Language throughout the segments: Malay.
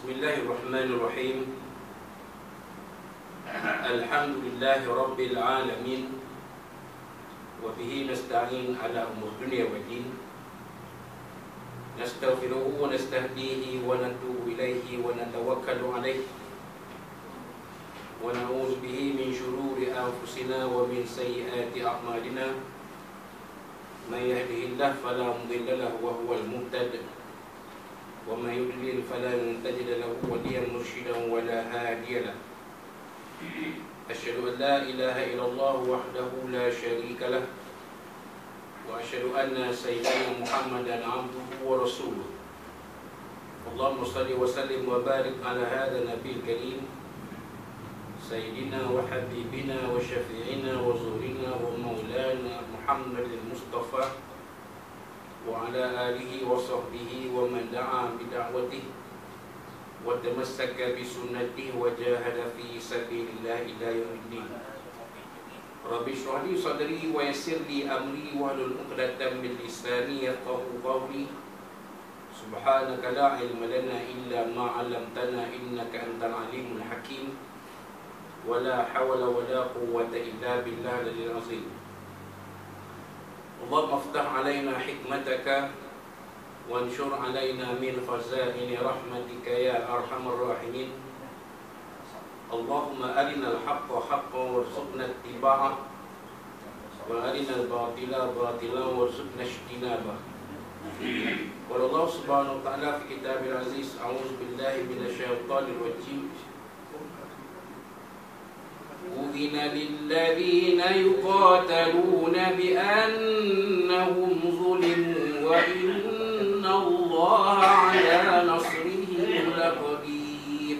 بسم الله الرحمن الرحيم. الحمد لله رب العالمين وبه نستعين على أمور الدنيا والدين. نستغفره ونستهديه ونتوب إليه ونتوكل عليه. ونعوذ به من شرور أنفسنا ومن سيئات أعمالنا. من يهده الله فلا مضل له وهو المهتد. ومن يضلل فلن تجد له وليا مرشدا ولا هادي له. أشهد أن لا إله إلا الله وحده لا شريك له وأشهد أن سيدنا محمدا عبده ورسوله. اللهم صل وسلم وبارك على هذا النبي الكريم سيدنا وحبيبنا وشفيعنا وزورنا ومولانا محمد المصطفى. وعلى آله وصحبه ومن دعا بدعوته وتمسك بسنته وجاهد في سبيل الله إلى يوم الدين. رب اشرح لي صدري ويسر لي أمري واحلل عقدة من لساني يفقهوا قولي. سبحانك لا علم لنا إلا ما علمتنا إنك أنت العليم الحكيم. ولا حول ولا قوة إلا بالله العلي العظيم. اللهم افتح علينا حكمتك وانشر علينا من خزائن رحمتك يا أرحم الراحمين. اللهم أرنا الحق حقا وارزقنا اتباعه وأرنا الباطل باطلا وارزقنا اجتنابه. قال الله سبحانه وتعالى في كتاب العزيز أعوذ بالله من الشيطان الرجيم. أذن للذين يقاتلون بأنهم ظلموا وإن الله على نصرهم لقدير.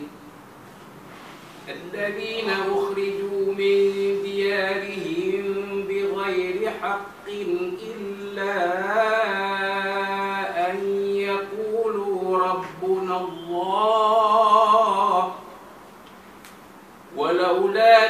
الذين أخرجوا من ديارهم بغير حق إلا أن يقولوا ربنا الله ولولا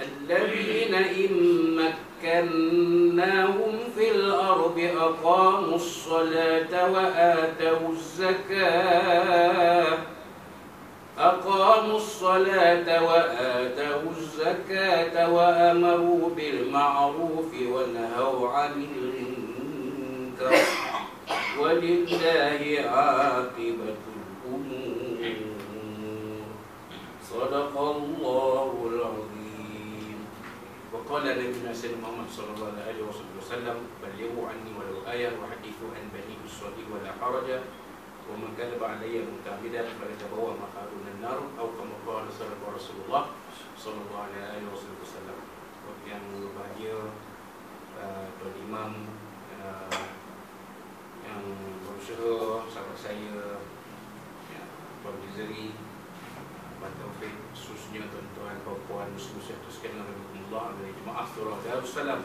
الذين إن مكناهم في الأرض أقاموا الصلاة وآتوا الزكاة. أقاموا الصلاة وآتوا الزكاة وأمروا بالمعروف ونهوا عن المنكر. ولله عاقبة الأمور. صدق الله العظيم. فقال نبينا سيدنا محمد صلى الله عليه وصحبه وسلم بلغوا عني ولو آية وحديثوا عن بني إسرائيل ولا حرج ومن كذب علي متعمدا فليتبوأ مقعدنا النار أو كما قال صلى الله عليه رسول الله صلى الله عليه وصحبه وسلم وكان بعدي الإمام yang berusaha sahabat saya ya, Puan Mizri Puan Taufik khususnya tuan-tuan puan-puan muslim sekalian yang Alhamdulillah dari jemaah surah Darussalam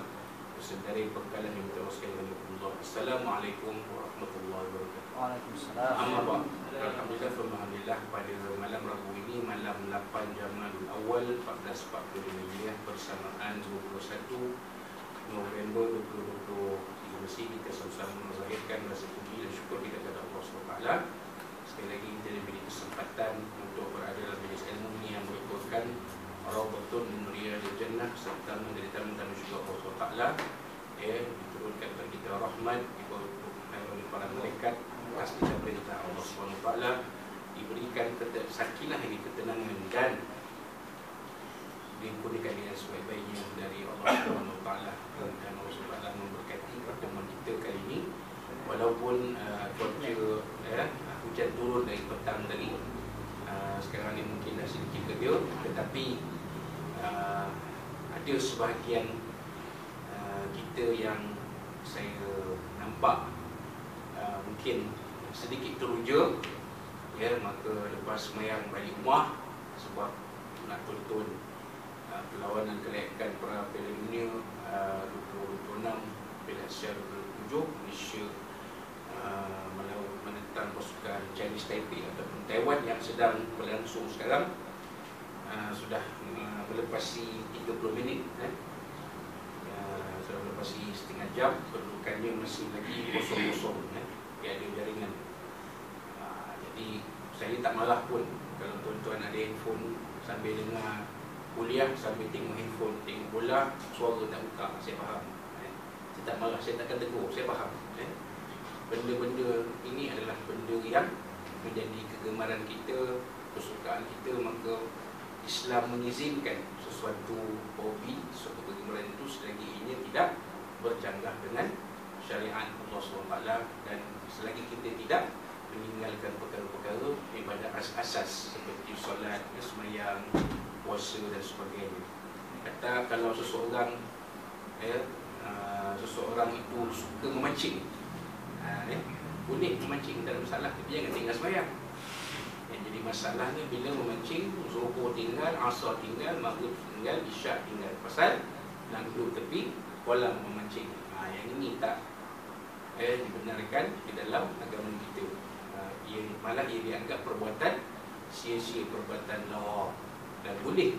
dari perkalan yang kita sekalian Alhamdulillah Assalamualaikum warahmatullahi wabarakatuh. Waalaikumsalam. Amma Alhamdulillah Alhamdulillah pada malam Rabu ini malam 8 Jamadul Awal 1445 Hijriah bersamaan 21 November 2020 Mesti kita sama-sama menzahirkan rasa puji dan syukur kita kepada Allah SWT Sekali lagi kita diberi kesempatan untuk berada dalam majlis ilmu ini yang merupakan Rawbatun Nuria di Jannah serta menjadi tamu-tamu juga Allah SWT ya, diturunkan kepada kita rahmat dibawa oleh para malaikat atas kita perintah Allah SWT diberikan kete- sakinah ini ketenangan dan dikurniakan dengan sebaik-baiknya dari Allah SWT dan Allah SWT memberkati pertemuan kita kali ini. Walaupun uh, cuaca uh, hujan turun dari petang tadi uh, sekarang ni mungkin dah sedikit kedua tetapi uh, ada sebahagian uh, kita yang saya nampak uh, mungkin sedikit teruja. Ya maka lepas semayang balik rumah sebab nak tonton uh, perlawanan kelayakan para Piala Dunia uh, 2026 Piala Asia 2007 Malaysia uh, menentang pasukan Chinese Taipei ataupun Taiwan yang sedang berlangsung sekarang uh, sudah melepasi 30 minit eh. uh, sudah melepasi setengah jam perlukannya masih lagi kosong-kosong eh. ada jaringan uh, jadi saya tak malah pun kalau tuan-tuan ada handphone sambil dengar kuliah sambil tengok handphone tengok bola suara tak buka saya faham eh. saya tak malah saya takkan tegur saya faham eh. benda-benda ini adalah benda yang menjadi kegemaran kita kesukaan kita maka Islam mengizinkan sesuatu hobi sesuatu kegemaran itu selagi ini tidak bercanggah dengan syariat Allah SWT dan selagi kita tidak meninggalkan perkara-perkara ibadat asas seperti solat, semayang, puasa dan sebagainya. Kata kalau seseorang ya, uh, seseorang itu suka memancing, uh, ya, unik memancing dalam masalah tapi jangan tinggal semayang. Jadi masalahnya bila memancing, Zuhur tinggal, Asar tinggal, Maghrib tinggal, Isyak tinggal. Pasal duduk tepi kolam memancing. Ha, yang ini tak eh, dibenarkan di dalam agama kita. Ia malah ia dianggap perbuatan sia-sia perbuatan lawa. Dan boleh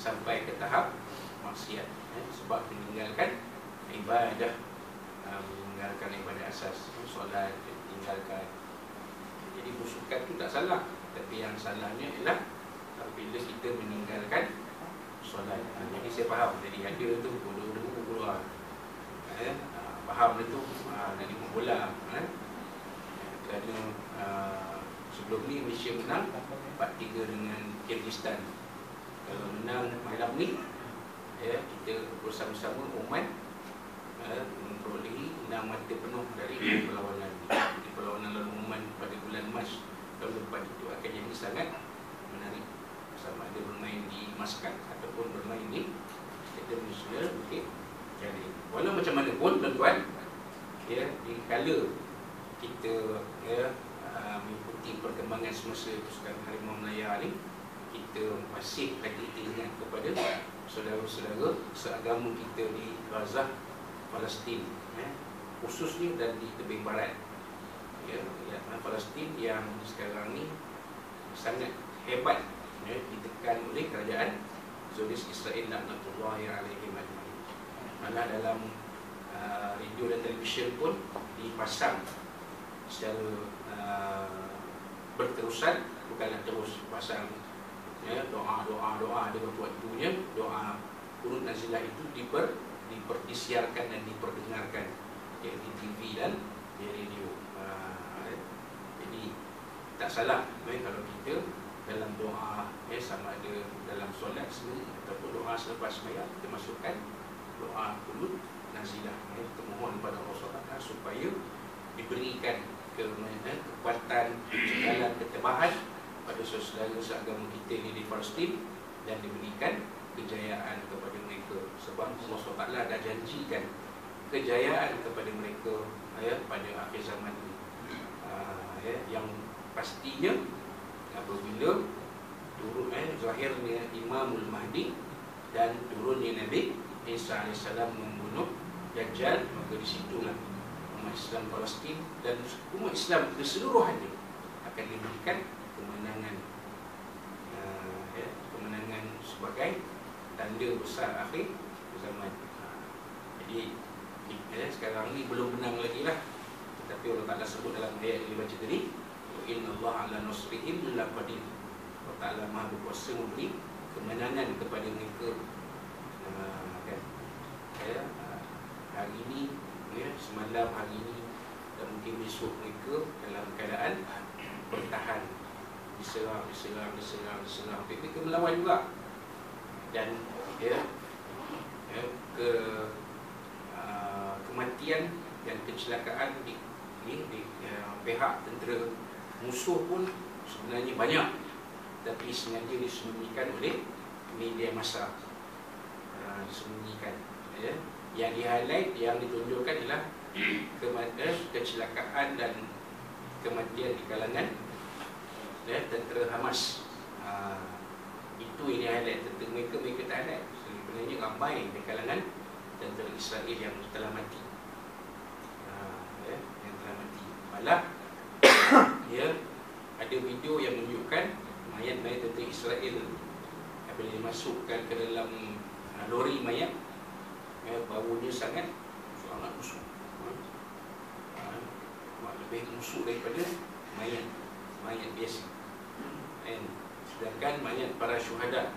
sampai ke tahap maksiat eh, sebab meninggalkan ibadah. Uh, meninggalkan ibadah asas solat tinggalkan. Jadi busukan tu tak salah tapi yang salahnya ialah bila kita meninggalkan solat. Uh, jadi saya faham jadi ada tu dulu-dulu keluar. Eh, faham itu uh, nak lima bola eh, kerana uh, sebelum ni Malaysia menang 4-3 dengan Kyrgyzstan. Kalau menang malam ni ya, kita bersama-sama Oman uh, memperolehi 6 mata penuh dari perlawanan. Perlawanan lalu Oman pada bulan Mac tahun depan itu akan jadi sangat menarik. Sama ada bermain di Maskat ataupun bermain di Stadium Nasional Bukit Jalil walau macam mana pun tuan-tuan ya, di kala kita ya, uh, mengikuti perkembangan semasa Pasukan Harimau Melaya ni kita masih lagi ingat kepada saudara-saudara seagama kita di Gaza, Palestin ya, khususnya dan di tebing barat ya, ya, Palestin yang sekarang ni sangat hebat ya, ditekan oleh kerajaan Zionis Israel laknatullahi alaihi majma'in malah dalam uh, radio dan televisyen pun dipasang secara uh, berterusan bukanlah terus pasang ya, doa doa doa ada waktu-waktunya doa kunut nazilah itu diper diper disiarkan dan diperdengarkan ya, di TV dan di radio ya. Tak salah. Ya, kalau kita dalam doa ya, sama ada dalam solat sendiri ataupun doa selepas sembahyang kita masukkan doa kunut nazilah ya, kita mohon kepada Allah supaya diberikan ke mana kekuatan jalan ketebahan pada saudara seagama kita ini di Palestin dan diberikan kejayaan kepada mereka. Sebab Allah SWT dah janjikan kejayaan kepada mereka ya, pada akhir zaman ini uh, ya, yang pastinya apabila turun eh, zahirnya Imamul Mahdi dan turunnya Nabi Isa AS membunuh Dajjal maka disitulah umat Islam Palestin dan umat Islam keseluruhannya akan diberikan kemenangan uh, ya, kemenangan sebagai tanda besar akhir zaman. Uh, jadi ya, sekarang ni belum menang lagi lah. Tetapi Allah Ta'ala sebut dalam ayat yang dibaca tadi Inna Allah ala nasrihim la qadir Allah Ta'ala maha berkuasa memberi kemenangan kepada mereka. Uh, kan? ya, uh, hari ini ya, semalam hari ini dan mungkin besok mereka dalam keadaan bertahan. Diserang, diserang, diserang, diserang tapi mereka melawan juga. Dan ya, ya ke uh, kematian dan kecelakaan di, di, di ya, pihak tentera musuh pun sebenarnya banyak tapi sengaja disembunyikan oleh media masa uh, disembunyikan ya. Yang di highlight yang ditunjukkan ialah kematian kecelakaan dan kematian di kalangan ya, tentera Hamas. Ha, highlight tentang mereka mereka tak highlight. Sebenarnya ramai di kalangan tentera Israel yang telah mati. Ha, ya, yang telah mati. Malah ya ada video yang menunjukkan mayat-mayat tentera Israel apabila dimasukkan ke dalam uh, lori mayat ya, baunya sangat sangat busuk. Ha, ha, lebih busuk daripada mayat mayat biasa. And, sedangkan mayat para syuhada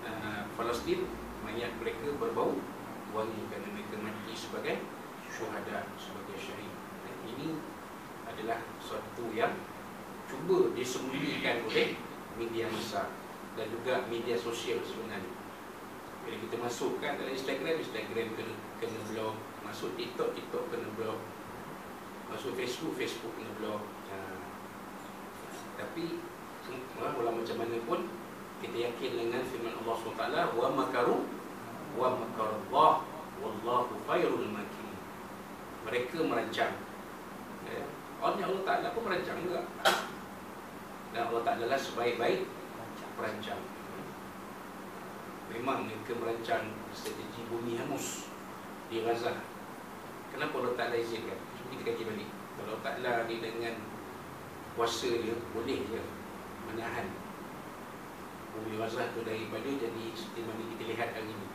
uh, Palestin mayat mereka berbau wangi kerana mereka mati sebagai syuhada sebagai syahid. Ini adalah suatu yang cuba disembunyikan oleh media besar dan juga media sosial sebenarnya. Bila kita masukkan dalam Instagram, Instagram kena, kena blog Masuk TikTok, TikTok kena blog Masuk Facebook, Facebook kena blog ha. Tapi Walau macam mana pun Kita yakin dengan firman Allah SWT Wa makaru Wa makarullah Wallahu khairul makin Mereka merancang ya. Allah Ta'ala pun merancang juga Dan Allah Ta'ala lah sebaik-baik Merancang Memang mereka merancang Strategi bumi hangus Di Gaza Kenapa Allah Ta'ala izinkan? Kita kaji balik Kalau Allah Ta'ala ni dengan Kuasa dia Boleh je menahan bumi Gaza tu daripada jadi seperti mana kita lihat hari ini.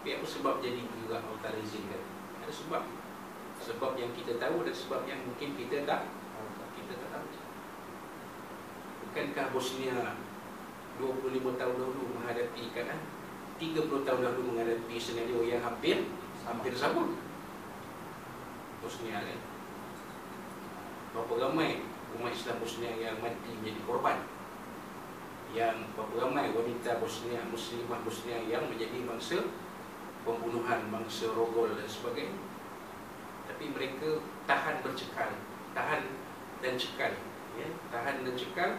Tapi apa sebab jadi juga Allah Ta'ala izinkan? Ada sebab. Sebab yang kita tahu dan sebab yang mungkin kita tak kita tak tahu. Bukankah Bosnia 25 tahun dahulu menghadapi kan 30 tahun dahulu menghadapi senario yang hampir hampir sama. Bosnia kan. Berapa ramai umat Islam Bosnia yang mati menjadi korban yang berapa ramai wanita Bosnia, Muslimah Bosnia yang menjadi bangsa pembunuhan, bangsa rogol dan sebagainya tapi mereka tahan bercekal. Tahan dan cekal ya? tahan dan cekal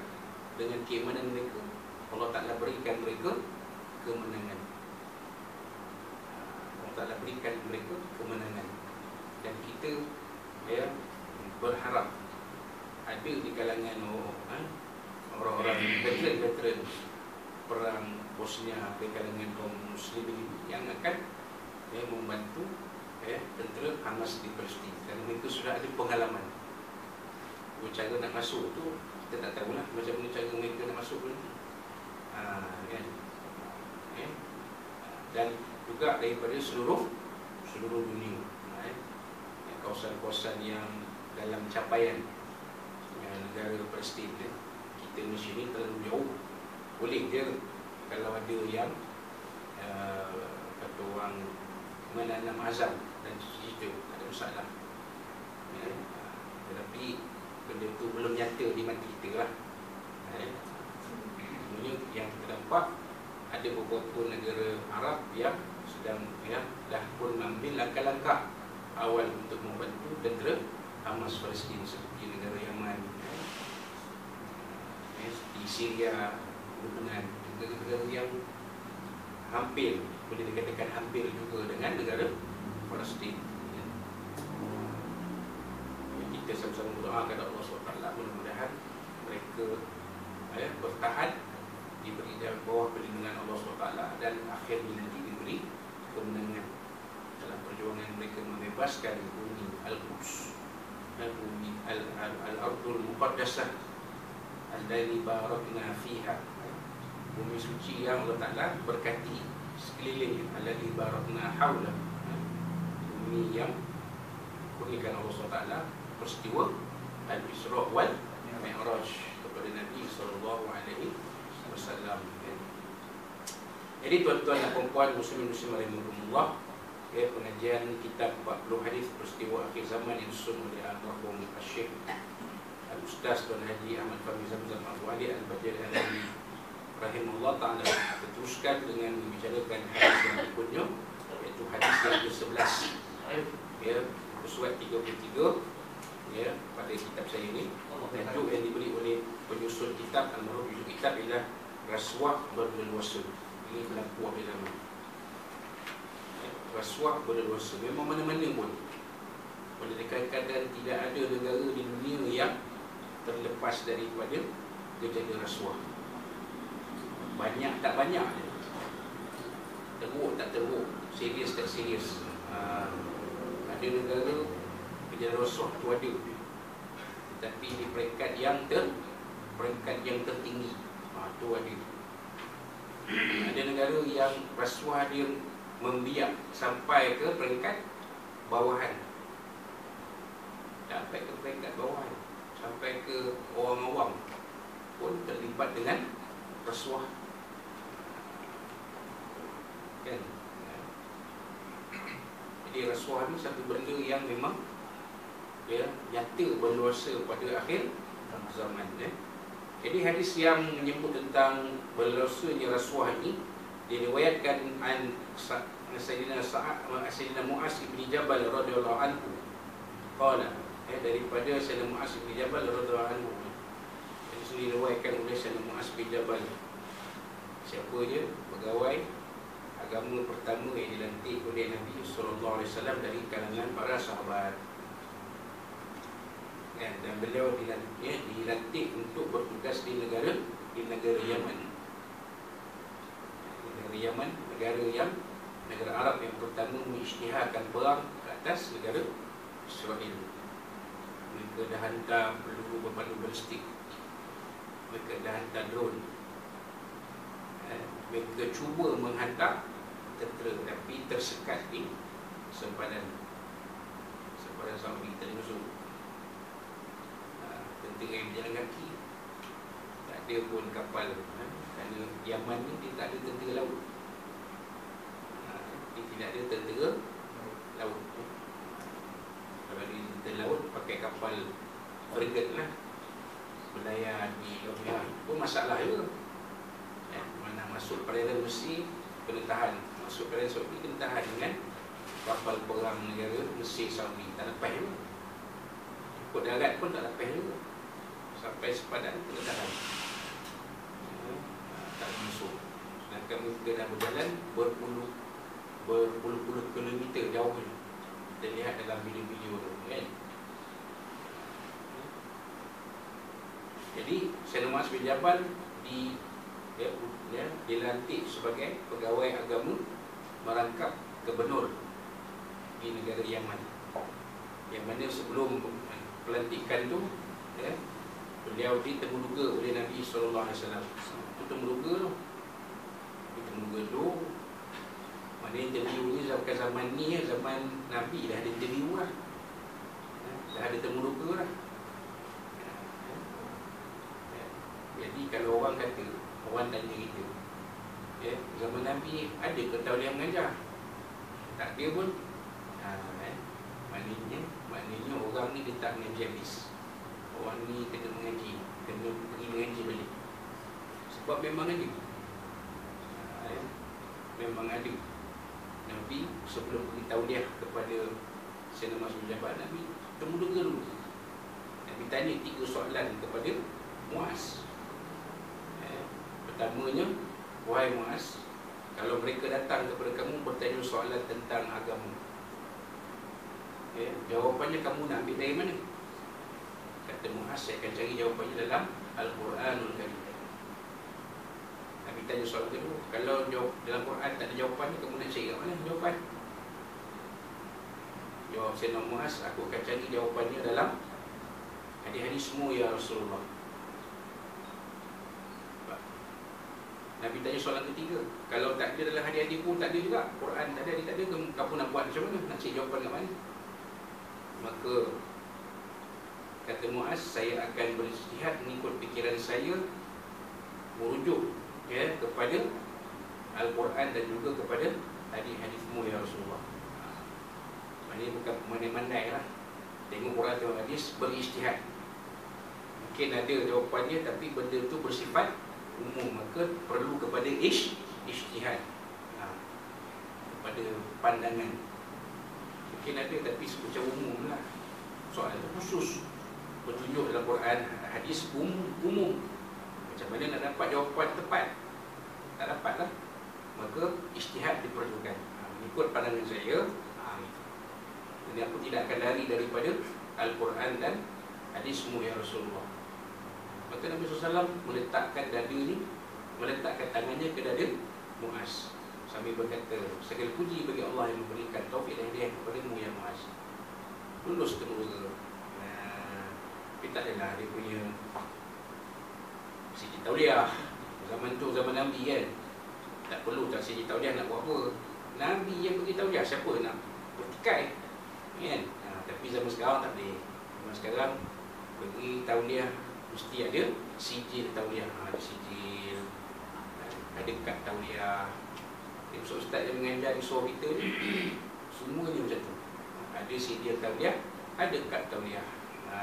dengan keimanan mereka. Allah Ta'ala berikan mereka kemenangan. Allah Ta'ala berikan mereka kemenangan. Dan kita ya, berharap ada di kalangan eh, orang-orang veteran-veteran perang Bosnia di kalangan kaum muslimin yang akan ya, membantu ya, tentera Hamas di Palestin dan mereka sudah ada pengalaman cara nak masuk tu kita tak tahulah macam mana cara mereka nak masuk nanti ha, kan? ya. dan juga daripada seluruh seluruh dunia ya. kawasan-kawasan yang dalam capaian negara Palestin dia. Kita Malaysia ni terlalu jauh Boleh dia kalau ada yang uh, Kata orang menanam azam dan cerita ada masalah ya. Tetapi benda tu belum nyata di mati kita lah ya. Sebenarnya yang kita nampak Ada beberapa negara Arab yang sedang ya, dah pun mengambil langkah-langkah awal untuk membantu tentera Hamas Palestin seperti negara Yaman di Syria, Lebanon, negara-negara yang hampir boleh dikatakan hampir juga dengan negara Palestin. Ya. Kita sama-sama berdoa kepada Allah SWT mudah-mudahan mereka ya, bertahan diberi dalam bawah perlindungan Allah SWT dan akhirnya nanti diberi kemenangan dalam perjuangan mereka membebaskan bumi Al-Quds bumi Al-Ardul Muqaddasah. Al-Dani barakna fiha. Bumi suci yang Allah Ta'ala berkati sekeliling Al-Dani barakna hawla Bumi yang kurnikan Allah SWT peristiwa Al-Isra' wal Mi'raj kepada Nabi SAW Jadi tuan-tuan dan puan-puan Muslim-Muslim Rahimahumullah ya, Pengajian kitab 40 hadis peristiwa akhir zaman yang disusun oleh Al-Rahum Al-Syekh Ustaz Tuan Haji Ahmad Fahmi Zamzam Abu Ali Al-Bajir Al-Hadi Rahimullah Ta'ala Teruskan dengan membicarakan hadis yang berikutnya Iaitu hadis yang ke-11 Ya, surat 33 Ya, pada kitab saya ini Tajuk yang diberi oleh penyusun kitab Al-Maruf Yusuf Kitab ialah Rasuah Berleluasa. Ini berlaku waktu zaman ya, Rasuah berleluasa. Memang mana-mana pun. Boleh dikatakan tidak ada negara di dunia yang terlepas daripada kejadian rasuah. Banyak tak banyak je teruk tak teruk. Serius tak serius. Uh, ada negara kerja rasuah tu ada. Tapi di peringkat yang ter peringkat yang tertinggi ha, tu ada. Ada negara yang rasuah dia membiak sampai ke peringkat bawahan. Sampai ke peringkat bawahan. Sampai ke orang awam pun terlibat dengan rasuah kan jadi rasuah ni satu benda yang memang ya nyata berluasa pada akhir zaman ya. Jadi hadis yang menyebut tentang berluasanya rasuah ini diriwayatkan an Sayyidina Sa'ad Sayyidina Mu'az bin Jabal radhiyallahu anhu qala eh, daripada Sayyidina Mu'az bin Jabal radhiyallahu anhu ini diriwayatkan oleh Sayyidina Mu'az bin Jabal Siapa dia? Pegawai agama pertama yang dilantik oleh Nabi sallallahu alaihi wasallam dari kalangan para sahabat kan dan beliau dilantik, ya, dilantik untuk bertugas di negara di negara Yaman. Negara Yaman, negara yang negara Arab yang pertama mengisytiharkan perang ke atas negara Israel. Mereka dah hantar peluru berpandu balistik. Mereka dah hantar drone. Eh, mereka cuba menghantar tentera tapi tersekat di sempadan. Sempadan Saudi tadi musuh tentera yang berjalan kaki. Tak ada pun kapal ha? kerana Yaman ni dia tak ada tentera laut. Ha? dia tidak ada tentera laut kalau dia tentera laut pakai kapal frigate lah. Berlayar di Laut pun masalah juga. Ya, mana masuk perairan Mesir kena tahan masuk perairan Saudi kena tahan dengan kapal perang negara Mesir Saudi. Tak lepas juga ikut darat pun tak lepas juga sampai sepadan pengedahan hmm. tak masuk. Sedangkan mereka dah berjalan berpuluh berpuluh-puluh kilometer jauh kita lihat dalam video-video tu kan? Jadi Sayyidina Muaz bin Jabal di ya, ya, dilantik sebagai pegawai agama merangkap gubernur di negara Yaman yang mana sebelum pelantikan tu ya, beliau ditemuduga oleh Nabi sallallahu alaihi wasallam. Itu temuduga tu. Ditemuduga tu. Mana interview ni zaman zaman ni zaman Nabi dah ada interview lah. Dah ada temuduga lah. Jadi kalau orang kata Orang tanya kita ya, Zaman Nabi ada ke tahu dia mengajar? Tak ada pun ha, eh, Maknanya Maknanya orang ni dia tak mengajar habis orang ni kena mengaji kena pergi mengaji balik. Sebab memang ada. Ha, ya? memang ada. Nabi sebelum beritahu dia kepada Sayyidina Masud Jabat Nabi temu dulu. Nabi tanya tiga soalan kepada Muaz. Ya? pertamanya wahai Muaz kalau mereka datang kepada kamu bertanya soalan tentang agama. Ya? jawapannya kamu nak ambil dari mana? Kata Muaz, saya akan cari jawapannya dalam Al-Quranul Karim. Nabi tanya soalan kedua Kalau jawab, dalam Quran tak ada jawapannya Kamu nak cari mana? Jawapan. Jawab nak Muaz Aku akan cari jawapannya dalam Hadis-hadis semua ya Rasulullah Nabi tanya soalan ketiga. Kalau tak ada dalam hadis-hadis pun tak ada juga. Quran tak ada, tak ada Kamu nak buat macam mana? Nak cari jawapan kat mana? Maka Kata Muaz, saya akan beristihad mengikut fikiran saya Merujuk ya, kepada Al-Quran dan juga kepada hadis-hadismu ya Rasulullah. Ini bukan pandai-pandai lah. Tengok Quran tengok hadis, beristihad. Mungkin ada jawapannya tapi benda tu bersifat umum Maka perlu kepada ish, istihad ha, Kepada pandangan. Mungkin ada tapi secara umum lah. Soalan itu khusus petunjuk dalam Quran hadis umum, umum. Macam mana nak dapat jawapan tepat? Tak dapat lah. Maka istihad diperlukan. Ha, mengikut pandangan saya ha, jadi aku tidak akan lari daripada Al-Quran dan hadis semua yang Rasulullah maka Nabi SAW meletakkan dada ni meletakkan tangannya kepada Muaz. Sambil berkata Segala puji bagi Allah yang memberikan taufik dan hidayah kepadamu yang Muaz. Lulus ke muka nah, Tapi tak adalah dia punya Siti Tauliah. Zaman tu zaman Nabi kan. Tak perlu tak Siti Tauliah nak buat apa. Nabi yang pergi Tauliah Siapa nak bertikai? Kan? Nah, tapi zaman sekarang tak boleh. Zaman sekarang Pergi Tauliah Mesti ada sijil Tauliah ha, Ada sijil Ada kad Tauliah Jadi Ustaz yang mengajar suara kita ni Semuanya macam tu Ada sijil Tauliah Ada kad Tauliah ha,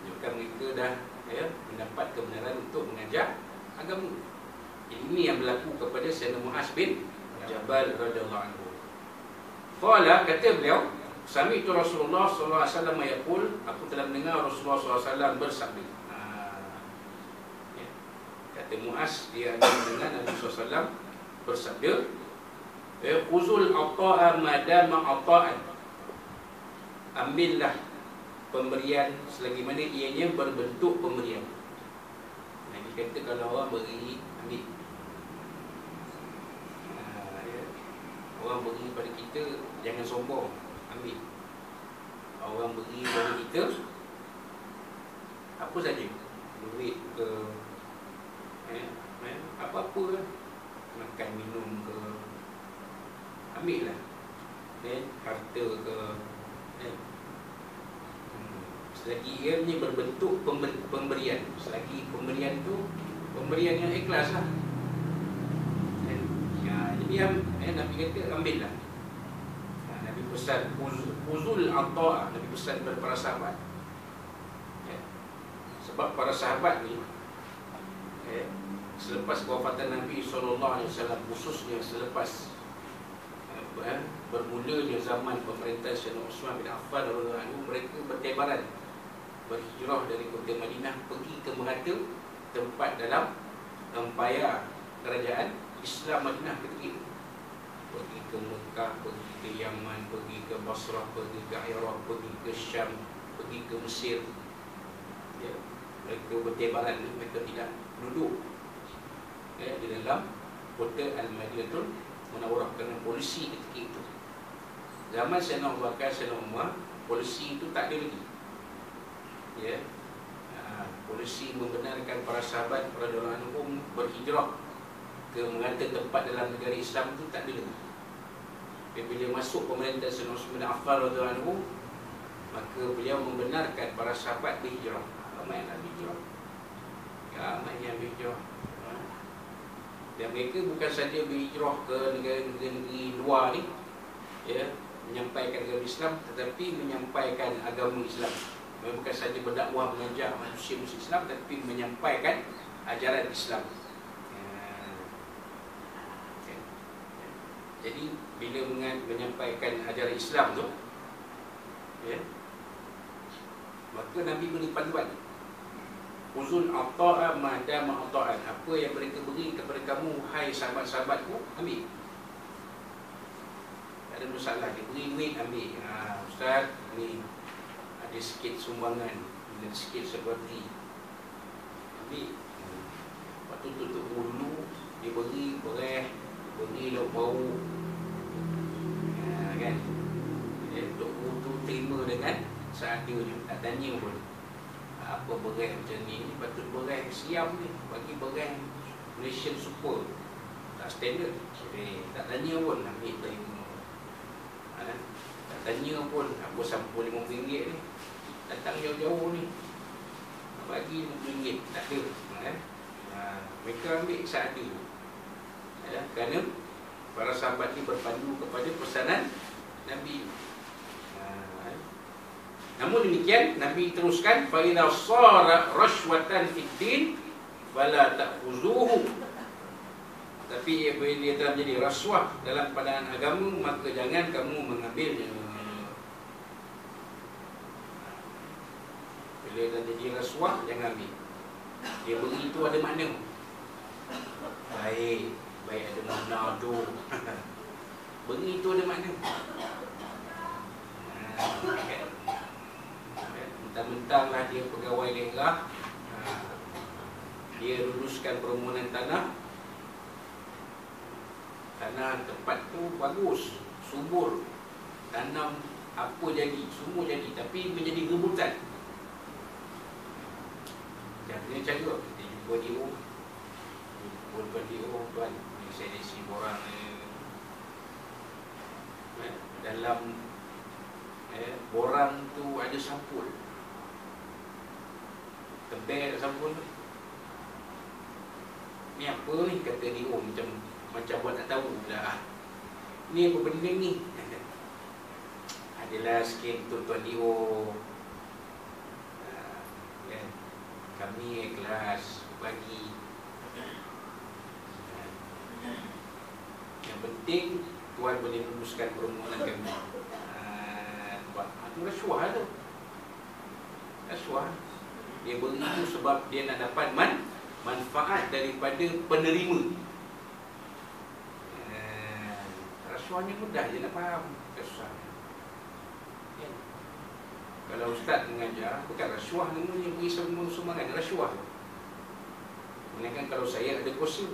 Menunjukkan mereka dah ya, mendapat kebenaran untuk mengajar agama. Ini yang berlaku kepada Sayyidina Muaz bin Jabal radhiyallahu anhu. Qala kata beliau, sami tu Rasulullah wasallam yaqul, aku telah mendengar Rasulullah wasallam bersabda. Ha, ya. Kata Muaz dia mendengar Nabi sallallahu bersabda, "Ya khuzul ata'a madama ata'an." Ambillah pemberian selagi mana ianya berbentuk pemberian. Nabi kata kalau orang beri, ambil. Ha, ya. Orang beri pada kita, jangan sombong, ambil. Orang beri pada kita, apa saja, duit ke, eh, eh, apa-apa lah. makan minum ke, ambil lah. Eh, harta ke, eh, Selagi ia ni berbentuk pemberian Selagi pemberian tu Pemberian yang ikhlas lah Dan, ya, Jadi yang eh, Nabi kata ambil lah ya, pesan Uzul ata'ah Nabi pesan kepada para sahabat ya. Sebab para sahabat ni eh, Selepas kewafatan Nabi SAW Khususnya selepas eh, Bermulanya zaman pemerintahan Syedina Osman bin Affan Mereka bertebaran berhijrah dari kota Madinah pergi ke merata tempat dalam empayar kerajaan Islam Madinah ketika itu pergi ke Mekah, pergi ke Yaman, pergi ke Basrah, pergi ke Iraq, pergi ke Syam, pergi ke Mesir. Ya. mereka bertebaran mereka tidak duduk. Ya, di dalam kota Al-Madinatul Munawwarah kerana polisi ketika itu. Zaman Sayyidina Abu Bakar, Sayyidina Umar polisi itu tak ada lagi. Ya ha, polisi membenarkan para sahabat para dalam hukum berhijrah ke mengata tempat dalam negara Islam itu tak ada lagi bila masuk pemerintah Sayyidina Osman Affan radhiyallahu maka beliau membenarkan para sahabat berhijrah. Ramai yang berhijrah. Ramai yang berhijrah. Ha. dan mereka bukan saja berhijrah ke negara-negara luar ni ya menyampaikan agama Islam tetapi menyampaikan agama Islam. Bukan saja berdakwah mengajar manusia muslim Islam tapi menyampaikan ajaran Islam. Jadi bila menyampaikan ajaran Islam tu ya, maka Nabi beri panduan. Uzul ata'a madama ata'an. Apa yang mereka beri kepada kamu Hai sahabat-sahabatku Ambil. Tak ada masalah Dia beri duit ambil. Ha, Ustaz Ni ada sikit sumbangan. Dan sikit seperti tapi waktu tutup dulu dia beri bereh beri lauk bau kan ya, Tok Guru tu terima dengan seadanya tak tanya pun apa bereh macam ni. Patut bereh siam ni bagi bereh Malaysian super. Tak standard. Jadi tak tanya pun ambil terima. Ha? tak tanya pun apa sampul RM5 ni. Datang jauh-jauh ni. Bagi RM50 tak ada. Eh? ha, mereka ambil seadanya ya, kerana para sahabat ni berpandu kepada pesanan Nabi. Ha, eh? namun demikian Nabi teruskan fa'idha sara rashwatan fiddin fala ta'khuzuhu. Tapi apabila dia telah menjadi rasuah dalam pandangan agama maka jangan kamu mengambilnya. Bila dah jadi rasuah Jangan ambil. Dia beri itu ada makna. Baik Baik ada makna tu Beri itu ada makna Mentang-mentang lah dia pegawai daerah Dia luluskan permohonan tanah Tanah tempat tu bagus, subur. Tanam apa jadi, semua jadi. Tapi menjadi rebutan. Punya cara, kita jumpa dia. Jumpa dia, oh tuan. Saya isi borang eh, eh, dalam eh, borang tu ada sampul. Tebel ada sampul tu. Ni apa ni kata dia? Oh, macam macam buat tak tahu pula ni apa benda ni? Adalah sikit tuan-tuan Dio. Uh, ya. kami ikhlas bagi uh, yang penting Tuan boleh luluskan permohonan kami. Uh, Itu rasuah tu. Rasuah. Dia beri itu sebab dia nak dapat man, manfaat daripada penerima. Uh, Rasuahnya mudah je nak faham Rasuah. Ya. Kalau ustaz mengajar Bukan rasuah namanya beri semua sumbangan Rasuah Melainkan kalau saya ada kuasa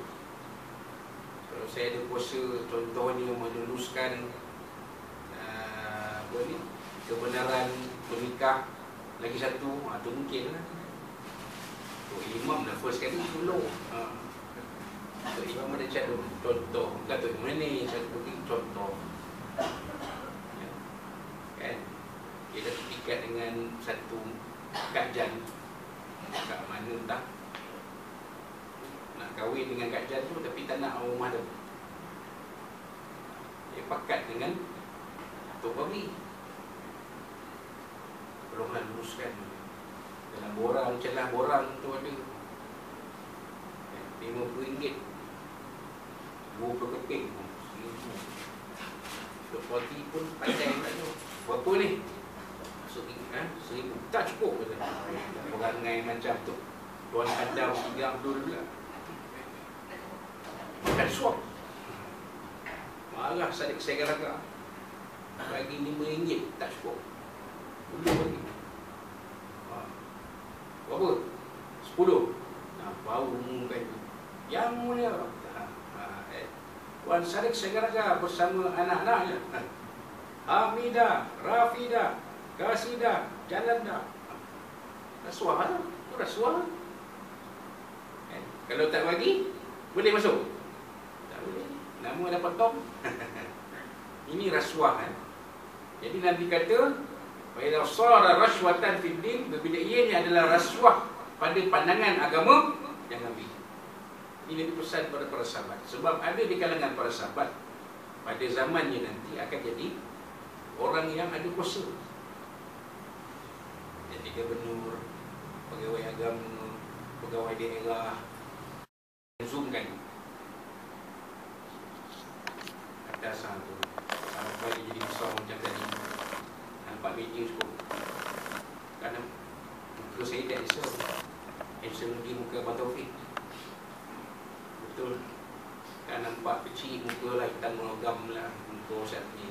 kalau saya ada kuasa contohnya meluluskan uh, apa ni kebenaran menikah lagi satu ha, tu mungkin lah. Tu imam dah first kali dulu tu imam ada cakap contoh. Bukan tu mana ni satu contoh. Ya. kan? Dia dah terikat dengan satu kajian kat mana tak nak kahwin dengan Kak Jan tu tapi tak nak rumah tu. Dia pakat dengan Tok Babi. Tolonglah luruskan. Dalam borang, celah borang tu ada. RM50. Dua keping. Tok Poti pun pandai tak tu. Berapa ni? Seribu, ha? seribu. Tak cukup. Perangai macam tu. Tuan Adam 30 pula. Makan suap Marah sadik saya raga Bagi RM5 tak cukup Dulu bagi ha. Berapa? Sepuluh nah, Baru umumkan itu Yang mulia ha. Ha. Eh. Wan Sadik Segaraga bersama anak-anaknya ha. Hamidah, Rafidah, Kasidah, Jalanda Rasuah lah Itu rasuah eh. Kalau tak bagi Boleh masuk Nama dah potong Ini rasuah kan Jadi Nabi kata Bila sara raswatan fid din Bila ianya adalah rasuah Pada pandangan agama Jangan ambil Ini pesan kepada para sahabat. Sebab ada di kalangan para sahabat Pada zamannya nanti akan jadi Orang yang ada kuasa. Jadi gubernur Pegawai agama Pegawai daerah Zoomkan dasar tu. Bagi jadi besar macam tadi Nampak media cukup. Kerana Muka saya tak esok Esok lagi muka Abang Taufik. Betul. Kan nampak kecil muka lah Hitam melogam lah Muka Ustaz ni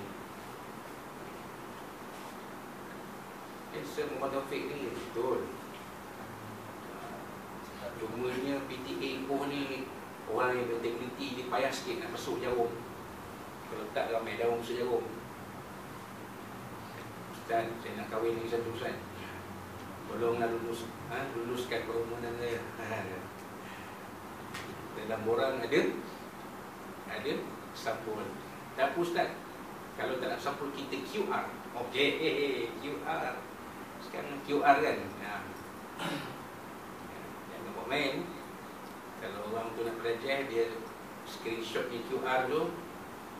Esok Abang Taufik ni Betul. Cumanya PTA ni Orang yang berintegriti Dia payah sikit nak masuk jarum kalau tak ramai daun musuh jarum Ustaz, saya nak kahwin dengan satu Ustaz. Tolonglah lulus, ha? luluskan permohonan saya Dalam borang ada Ada sampul. Tak apa Ustaz. Kalau tak nak sampul kita QR Okey, QR Sekarang QR kan? Ha. Jangan buat main Kalau orang tu nak belajar Dia screenshot ni QR tu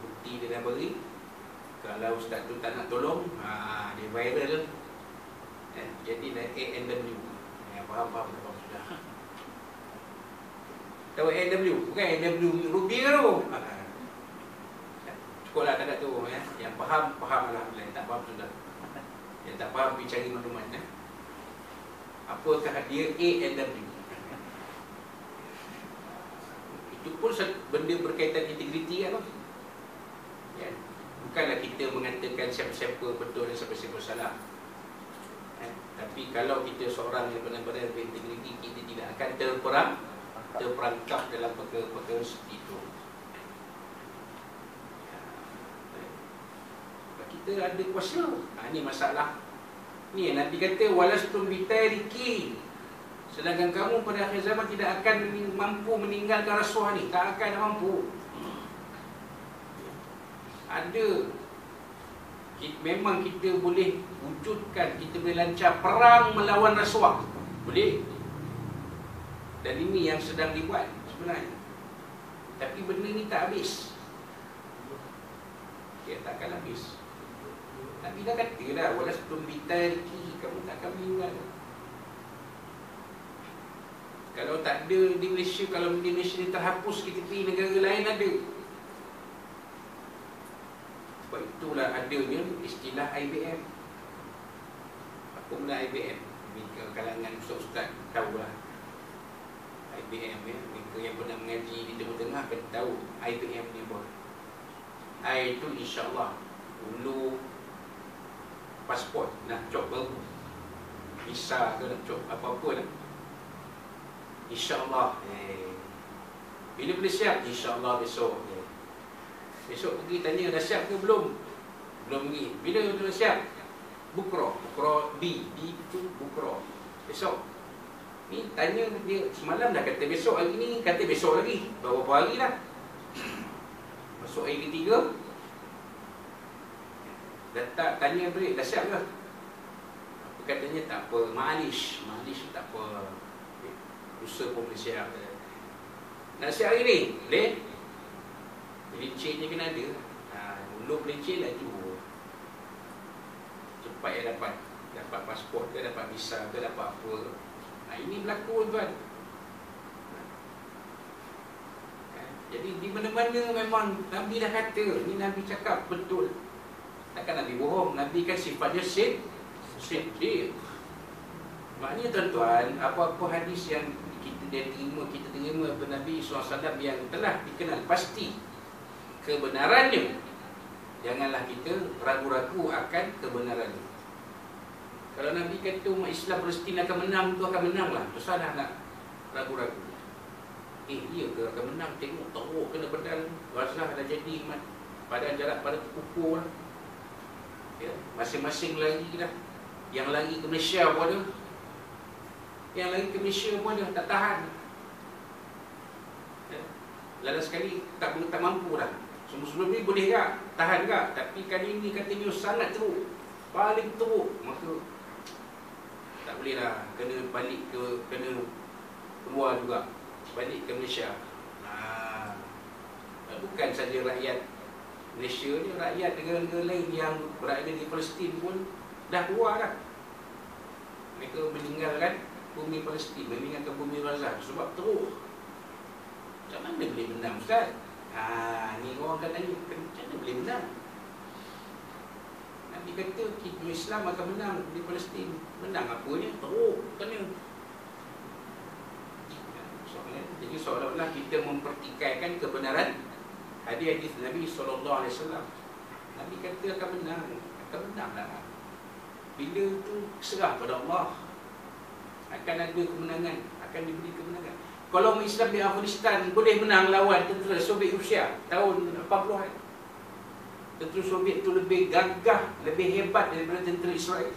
bukti dia dah beri. Kalau ustaz tu tak nak tolong ha, dia viral. Eh, jadi dah ANW ya, faham faham faham sudah. Tahu ANW bukan ANW rubi tu? Ha. cukup lah tak tu ya. yang faham faham Alhamdulillah tak faham sudah. Yang tak faham pergi cari maklumat ya. apakah dia ANW itu pun benda berkaitan integriti kan ya. Bukanlah kita mengatakan siapa-siapa betul dan siapa-siapa salah ya. Tapi kalau kita seorang yang benar-benar berintegriti Kita tidak akan terperang Terperangkap dalam perkara-perkara seperti itu ya. Kita ada kuasa ha, Ini masalah Ni Nabi kata walastum bitariki. Sedangkan kamu pada akhir zaman tidak akan mampu meninggalkan rasuah ni, tak akan mampu. Ada memang kita boleh wujudkan kita boleh lancar perang melawan rasuah. Boleh. Dan ini yang sedang dibuat sebenarnya. Tapi benda ni tak habis. Dia tak akan habis. Nabi dah kata dah Walas belum bitariki Kamu tak akan meninggal Kalau tak ada di Malaysia Kalau di Malaysia ni terhapus Kita pergi negara lain ada Sebab itulah adanya Istilah IBM Apa benda IBM Mereka kalangan ustaz-ustaz Tahulah IBM ya. Mereka yang pernah mengaji di Timur Tengah Akan tahu IBM ni apa. I itu insyaAllah Dulu pasport nak cop baru. Visa ke nak cop apa-apa lah. insyaAllah. Eh. bila boleh siap? insyaAllah besok. Eh. Besok pergi tanya dah siap ke belum? Belum pergi. Bila dah siap? Bukro. Bukro B. B itu bukro. Besok ni tanya dia semalam dah kata besok hari ni kata besok lagi. Beberapa hari lah masuk hari ketiga. Dah tak tanya beri, dah siap ke? Apa katanya tak apa, malish Malish tak apa. Usaha pun boleh siap. Nak siap hari ni? Boleh? Pelincin je kena ada. Ha, Ulu pelincin lah tu Cepat ya dapat Dapat pasport ke, dapat visa ke, dapat apa. Ha, Ini berlaku tuan. Ha, jadi di mana-mana memang Nabi dah kata Ni Nabi cakap betul. Takkan Nabi bohong Nabi kan sifatnya sid Siddiq. Maknanya tuan-tuan Apa-apa hadis yang kita dia terima Kita terima Nabi SAW Yang telah dikenal pasti Kebenarannya. Janganlah kita ragu-ragu akan kebenarannya. Kalau Nabi kata umat Islam Palestin akan menang tu akan menang lah. Tu salah nak ragu-ragu. Eh iya ke akan menang? Tengok teruk kena pedal Rasulullah dah jadi Pada jarak pada pukul lah. Ya, Masing-masing lagi dah Yang lagi ke Malaysia pun ada. Yang lagi ke Malaysia pun ada Tak tahan. Ya. Sekali tak tak mampu dah Sebelum-sebelum ni boleh tak? Tahan tak? Tapi kali ini katanya sangat teruk Paling teruk Maka Tak boleh lah Kena balik ke Kena keluar juga Balik ke Malaysia ha. Bukan saja rakyat Malaysia ni rakyat negara-negara lain yang berada di Palestin pun dah keluar dah. Mereka meninggalkan bumi Palestin, meninggalkan bumi Gaza sebab teruk. Macam mana boleh menang Ustaz? Ha, ni orang akan tanya, macam mana boleh menang? Nabi kata kita Islam akan menang di Palestin. Menang apa ni? Teruk, kena. Jadi seolah-olah kita mempertikaikan kebenaran hadis-hadis Nabi wasallam. Nabi kata akan menang, akan menanglah. Bila tu serah pada Allah akan ada kemenangan, akan diberi kemenangan. Kalau Islam di Afghanistan boleh menang lawan tentera Soviet Rusia tahun 40-an. Tentera Soviet itu lebih gagah, lebih hebat daripada tentera Israel.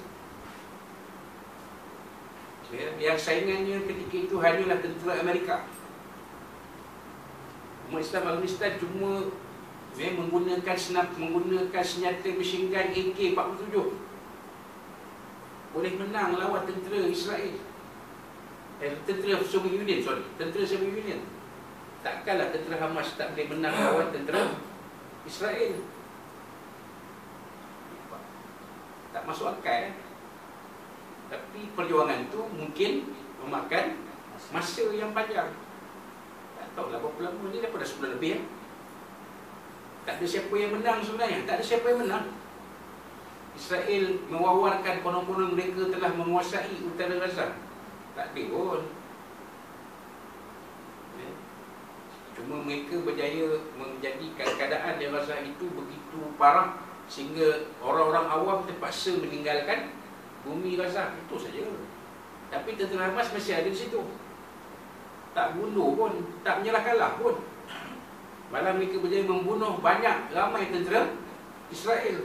Ya, yang saingannya ketika itu hanyalah tentera Amerika umat Islam Afghanistan cuma ya, menggunakan senap, menggunakan senjata machine gun AK-47 boleh menang lawan tentera Israel eh, tentera Soviet Union sorry. Tentera Soviet Union. Takkanlah tentera Hamas tak boleh menang lawan tentera Israel. Tak masuk akal eh? tapi perjuangan tu mungkin memakan masa yang panjang. Tahu lah berapa lama ni Dah sebulan lebih ya. Tak ada siapa yang menang sebenarnya. Tak ada siapa yang menang. Israel mewawarkan konon-konon mereka telah menguasai utara Gaza Tak ada pun ya. Cuma mereka berjaya menjadikan keadaan di Gaza itu begitu parah Sehingga orang-orang awam terpaksa meninggalkan bumi Gaza Itu saja Tapi tentera Hamas masih ada di situ tak bunuh pun, tak menyerah kalah pun. Malah mereka berjaya membunuh banyak ramai tentera Israel.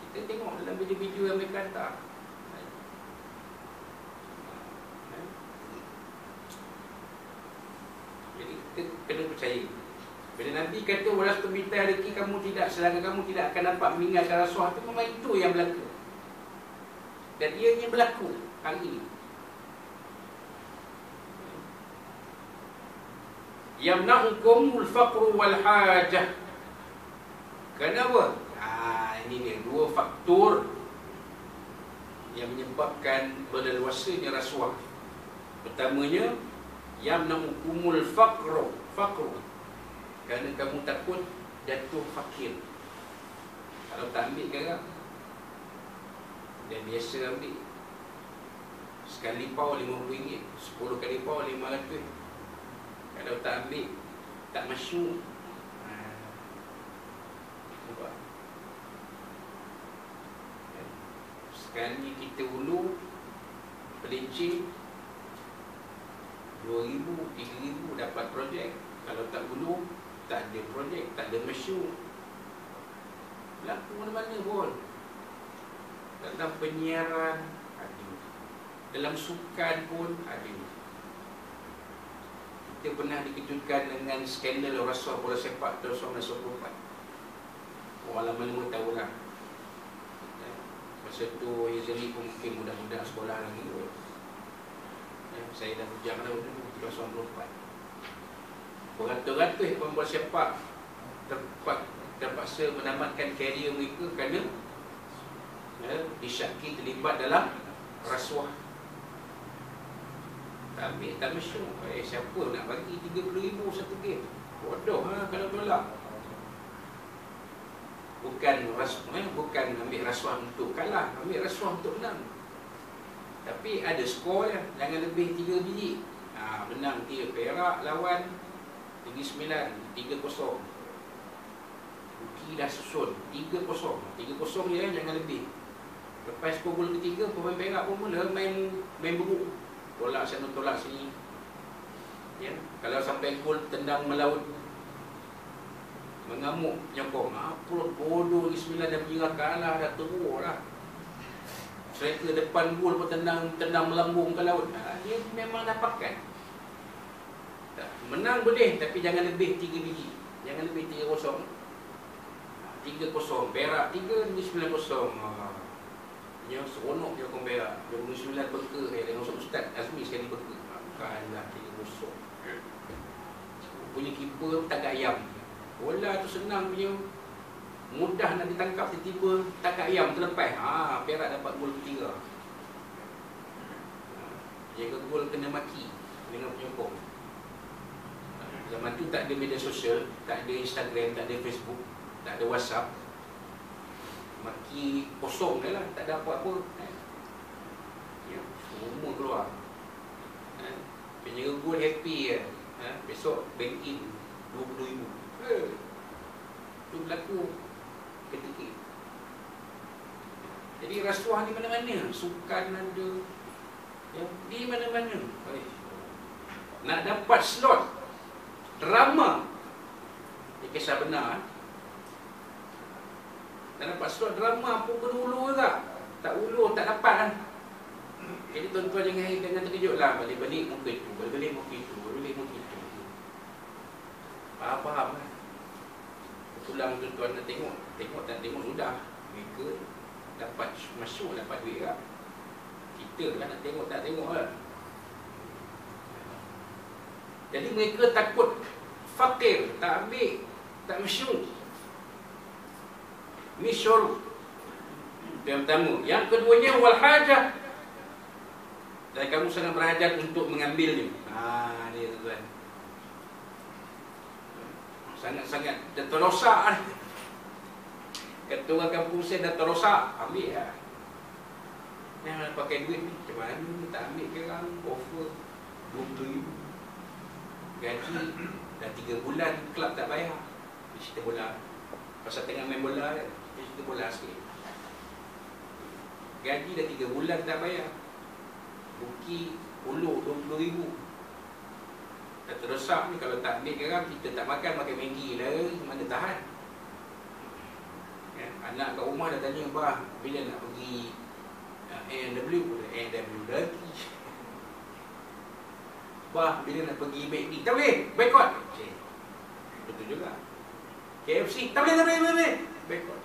Kita tengok dalam video-video yang mereka hantar Jadi kita kena percaya. Bila Nabi kata Walas tu minta rezeki kamu tidak Selangkah kamu tidak akan dapat mengingatkan rasuah itu Memang itu yang berlaku. Dan ianya berlaku hari ini. Yamna'ukumul faqru wal hajah Kenapa? Ha, ini dia dua faktor yang menyebabkan berleluasanya rasuah. Pertamanya, yang namukumul faqru, faqru. Kerana kamu takut jatuh fakir. Kalau tak ambil kan, dia biasa ambil. Sekali pau RM50, 10 kali pau RM500. Kalau tak ambil, tak masuk. Sekali kita ulu Pelincing RM2,000, RM3,000 dapat projek Kalau tak ulu Tak ada projek, tak ada mesyuk Berlaku mana-mana pun. Dalam penyiaran Ada. Dalam sukan pun ada. Kita pernah dikejutkan dengan skandal rasuah bola sepak tahun 1994 Orang lama-lama tahulah Masa tu Izri pun mungkin mudah-mudah sekolah lagi. Kot. Ya, saya dah bujang dah dulu 1994 Beratus-ratus pembuat sepak terpak, terpaksa menamatkan karier mereka kerana ya, disyaki terlibat dalam rasuah tak ambil, tak mesyuk eh, siapa nak bagi RM30,000 satu game bodoh ha, kalau tolak bukan rasuah, eh, bukan ambil rasuah untuk kalah, ambil rasuah untuk menang. Tapi ada skor ya, jangan lebih 3 biji. Ha, menang dia Perak lawan Negeri Sembilan, 3-0. Buki dah susun, 3-0. 3-0 je jangan lebih. Lepas gol ketiga, pemain Perak pun mula main main buruk. Tolak sana, tolak sini. Ya, kalau sampai gol tendang melaut mengamuk nyokong apa bodoh lagi sembilan dan menjirah kalah dah teruk lah striker depan gol pun tendang tendang melambung ke laut ha, dia memang menang boleh tapi jangan lebih 3 biji jangan lebih 3 kosong 3 kosong perak 3 ni 9 kosong ha. Ya, seronok dia kong berak. Dia punya sembilan beka. Eh, dengan Ustaz Azmi sekali beka. Makanlah tiga kosong. Punya keeper tak ayam. Bola tu senang punya Mudah nak ditangkap tiba-tiba Takat ayam terlepas ha, Perak dapat gol ketiga Jaga gol kena maki Dengan penyokong Zaman tu tak ada media sosial Tak ada Instagram, tak ada Facebook Tak ada WhatsApp. Maki kosong je lah Tak ada apa-apa ya, Semua keluar. Penjaga gol happy ya. Ha, besok bank in RM20,000. Itu berlaku ketika Jadi rasuah di mana-mana. Sukan ada ya, Di mana-mana. Nak dapat slot Drama Ini kisah benar Nak dapat slot drama pun ulu tak? Tak ulu tak dapat kan Jadi tuan-tuan jangan, jangan terkejut lah. Balik-balik muka itu Balik-balik muka itu Balik-balik muka itu. Faham-faham kan tulang tu tuan nak tengok Tengok tak tengok mudah Mereka dapat masuk dapat duit kan Kita kan nak tengok tak tengok lah Jadi mereka takut Fakir Tak ambil Tak masuk Ini syuruk Yang pertama. Yang keduanya Wal hajah. Dan kamu sangat berhajat untuk mengambilnya. Haa ni tuan sangat-sangat. Dah terosak. Kata orang kampung saya dah terosak, ambil lah. Yang pakai duit ni, macam mana? Tak ambil ke orang, offer RM20,000. Gaji dah 3 bulan, kelab tak bayar. Di cerita bola. Pasal tengah main bola, di cerita bola sikit. Gaji dah 3 bulan tak bayar. Buki ulur RM20,000. Dah terosak ni kalau tak ambil garam kita tak makan makan Maggi lah mana tahan. ya, anak kat rumah dah tanya bah bila nak pergi uh, A&W A&W lagi bah bila nak pergi McD tak boleh? Boycott okay. betul juga. KFC tak boleh tak boleh tak boleh. Boycott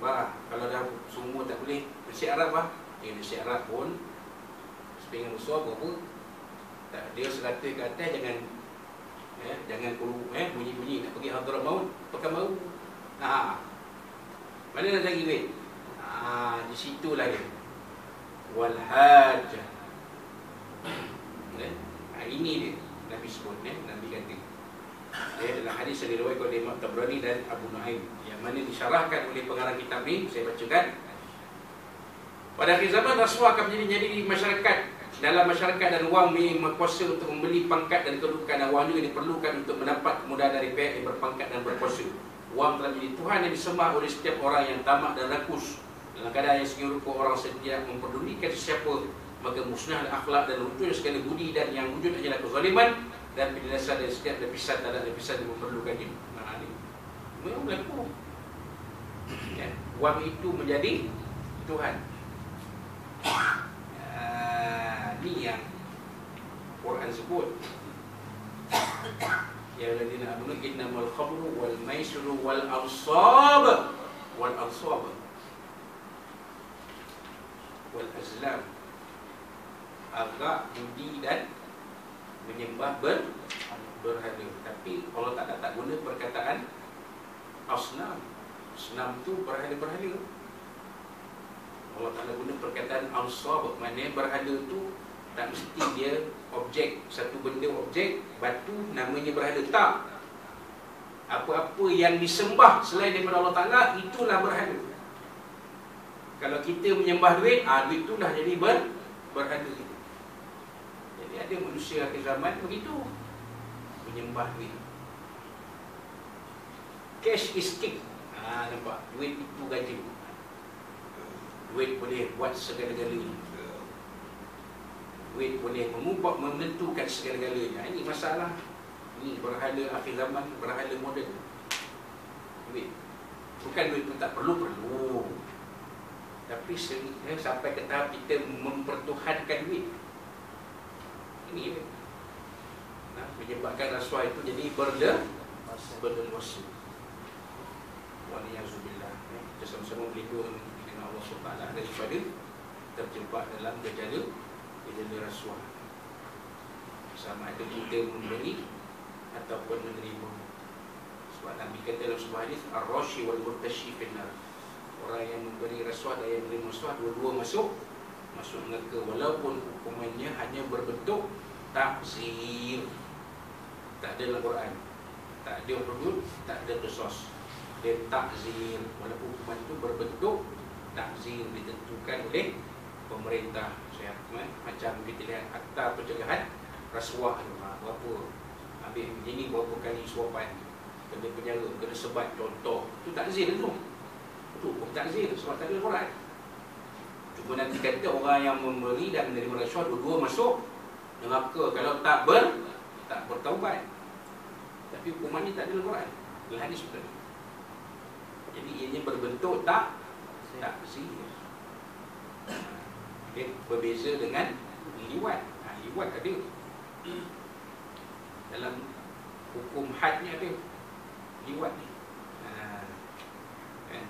bah kalau dah semua tak boleh Nasi Arab bah. Eh, Nasi Arab pun sepinggan besar berapa tak, dia serata ke atas jangan eh, jangan perlu eh, bunyi-bunyi nak pergi Hadramaut pekan baru ha. mana nak cari duit? Ha, di situlah dia. Wal hajj eh, ha, ini dia Nabi sebut eh, Nabi kata eh, dalam hadis yang diriwayatkan oleh Imam Tabrani dan Abu Nuaim yang mana disyarahkan oleh pengarang kitab ini saya bacakan pada akhir zaman rasuah akan menjadi jadi masyarakat dalam masyarakat dan wang mempunyai kuasa untuk membeli pangkat dan kedudukan dan wang juga diperlukan untuk mendapat kemudahan dari pihak yang berpangkat dan berkuasa. Wang telah menjadi Tuhan yang disembah oleh setiap orang yang tamak dan rakus. Dalam keadaan yang segi rupa orang setia memperdulikan sesiapa maka musnah akhlak dan wujud segala budi dan yang wujud adalah kezaliman dan penjelasan dari setiap lapisan dan lapisan yang memerlukan ini. Nah, ini. Memang berlaku. Ya. Wang itu menjadi Tuhan ni yang Quran sebut Ya ladina amanu innamal khamru wal maisiru wal ansab wal ansab wal azlam agak budi dan menyembah ber berhala tapi Allah tak tak guna perkataan asnam. Asnam tu berhala-berhala Allah Ta'ala guna perkataan ansab maknanya berhala tu tak mesti dia objek. Satu benda objek batu namanya berhala tak. Apa-apa yang disembah selain daripada Allah Taala itulah berhala kalau kita menyembah duit ah duit itulah jadi ber berhala jadi ada manusia akhir zaman begitu. Menyembah duit. Cash is king. Ah nampak? Duit itu gaji. Duit boleh buat segala-galanya. Duit boleh mengubah menentukan segala-galanya. Ini masalah. Ini berhala akhir zaman berhala moden. Duit. Bukan duit itu tak perlu perlu tapi eh, sampai ke tahap kita mempertuhankan duit ini. Nah, menyebabkan rasuah itu jadi berda berdemosi waliyazubillah. Kita sama-sama berlindung dengan Allah SWT daripada terjebak dalam gejala gejala rasuah. Sama ada kita memberi ataupun menerima sebab Nabi kata dalam sebuah hadis ar-rashi wal murtashi finnar orang yang memberi rasuah dan yang menerima rasuah dua-dua masuk masuk neraka walaupun hukumannya hanya berbentuk takzir. Tak ada dalam Quran. Tak ada hudud tak ada qisas dia takzir. Walaupun hukuman itu berbentuk takzir ditentukan oleh pemerintah. Saya eh, macam kita lihat akta pencegahan rasuah tu ha, berapa? Ambil ini berapa kali suapan? Kena penjara kena sebat contoh. Tu takzir tu. Tu pun takzir sebab tak ada Quran cuma nanti kata orang yang memberi dan menerima rasuah dua-dua masuk neraka. Kalau tak ber tak bertaubat. Tapi hukuman ni tak ada Quran. Dalam hadis betul jadi ianya berbentuk tak tak sihir okay, berbeza dengan liwat. Ha, liwat ada. Dalam hukum had ni ada liwat ni. Ha, kan?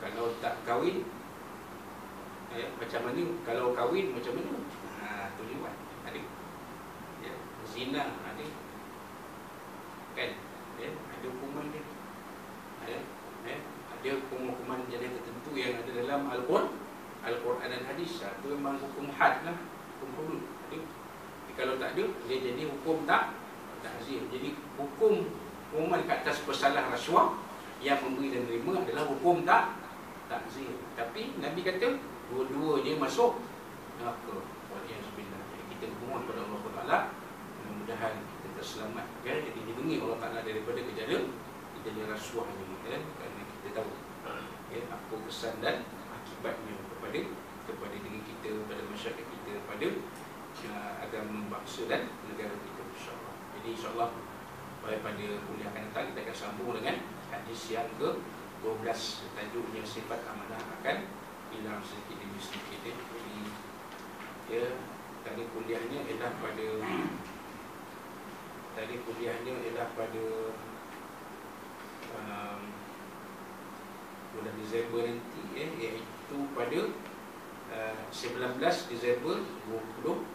kalau tak kahwin eh, macam mana kalau kahwin macam mana? Ha, tu liwat ada. Ya, zina ada. Kan? Ya, ada hukuman dia. Ada eh, ada hukuman-hukuman jadi tertentu yang ada dalam Al-Quran Al-Quran dan hadis. Itu memang hukum had lah. Hukum hudud Jadi kalau tak ada Dia jadi hukum tak Takzir. Jadi hukum Hukuman kat atas pesalah rasuah Yang memberi dan menerima adalah hukum tak Takzir. Tapi Nabi kata Dua-duanya masuk Neraka Jadi kita berhubungan kepada Allah Taala Mudah-mudahan kita terselamat ya? Jadi dilindungi Allah Ta'ala daripada kejala Kejala rasuah ini ya? Kerana kita tahu ya? Apa kesan dan akibatnya kepada kepada diri kita, kepada masyarakat kita, kepada uh, agama bangsa dan negara kita insya-Allah. Jadi insya-Allah pada kuliah akan datang kita akan sambung dengan hadis yang ke 12 tajuknya sifat amanah akan hilang sedikit demi sedikit ya. Jadi ya tadi kuliahnya ialah pada tadi kuliahnya ialah pada um, bulan Disember nanti ya, iaitu pada uh, 19 Disember 20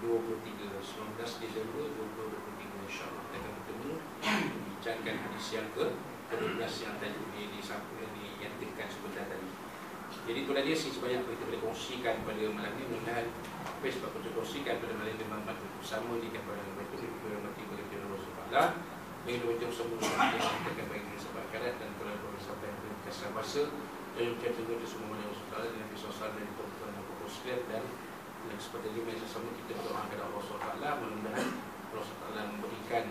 23 19 Disember 2023 insyaAllah kita akan bertemu bincangkan hadis yang ke 12 yang tadi disampaikan dinyatakan sebentar tadi jadi itulah dia sih sebanyak kita boleh kongsikan pada malam ini mudah-mudahan apa yang sebab kita kongsikan pada malam ini Muhammad bersama di kepada mereka di kepada mati bagi Tuhan Rasulullah bagi macam semua yang kita akan bagi sebab karat dan kalau boleh sampai ke kasar bahasa dan kita tunggu semua malam Rasulullah dan Nabi Sosal dan Tuhan Abu dan dan seperti ini masa sama kita berdoa kepada Allah SWT mudah-mudahan Allah SWT memberikan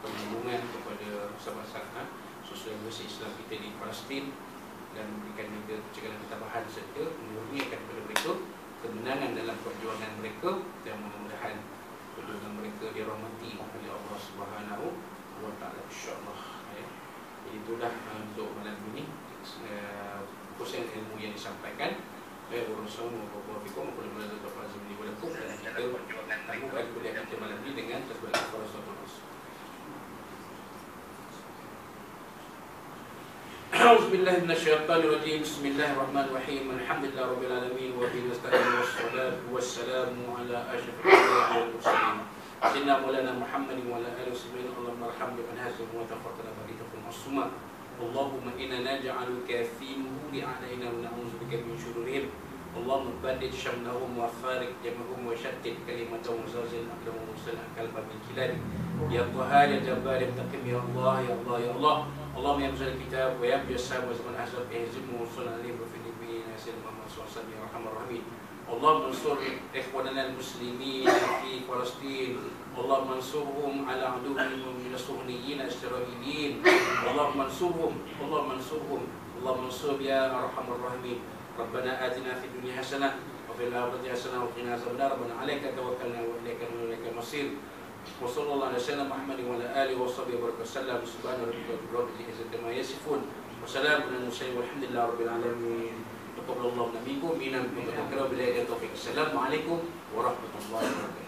perlindungan kepada sahabat-sahabat sosial Malaysia Islam kita di Palestin dan memberikan juga kecekalan ketabahan serta menurunkan kepada mereka kemenangan dalam perjuangan mereka dan mudah-mudahan perjuangan mereka dirahmati oleh Allah Subhanahu wa taala insyaallah. Ya. Itulah uh, untuk malam ini. Uh, khusus ilmu yang disampaikan. Oleh orang semua beberapa fikir maupun oleh Dr. Fazim di Walakum dan kita tangguhkan kuliah kita malam ini dengan tersebut para sahabat أعوذ بالله من الشيطان الرجيم بسم الله الرحمن الرحيم الحمد لله رب العالمين وبه نستعين والصلاة والسلام على أشرف الأنبياء والمرسلين سيدنا مولانا محمد وعلى آله وصحبه اللهم ارحم بمن هزم وتفرقنا بقيته المعصومة اللهم إنا نجعلك في نور أعدائنا ونعوذ بك من شرورهم اللهم بدد شملهم وفارق جمعهم وشتت كلمتهم وزلزل أقلهم وصل قلب من كلاب يا قهار يا جبار يا منتقم يا الله يا الله يا الله. اللهم يا منزل الكتاب ويا ابن السلام وزمن احزاب اهزمه وصل عليهم وفي يا سيدنا محمد صلى الله عليه وسلم يا أرحم الراحمين. اللهم انصر إخواننا المسلمين في فلسطين. اللهم انصرهم على عدوهم من الصهيونيين الإسرائيليين. اللهم انصرهم اللهم انصرهم. اللهم انصر يا أرحم الراحمين. ربنا آتنا في الدنيا حسنة وفي الآخرة حسنة وقنا عذاب النار. ربنا عليك توكلنا وإليك واليك المصير. وصلى الله على سيدنا محمد وعلى آله وصحبه وسلم. سبحان ربك رب العزة عما يصفون. وسلام على المرسلين والحمد لله رب العالمين. تقبل الله منا منكم إنا منكم بالله التوفيق. السلام عليكم ورحمة الله وبركاته.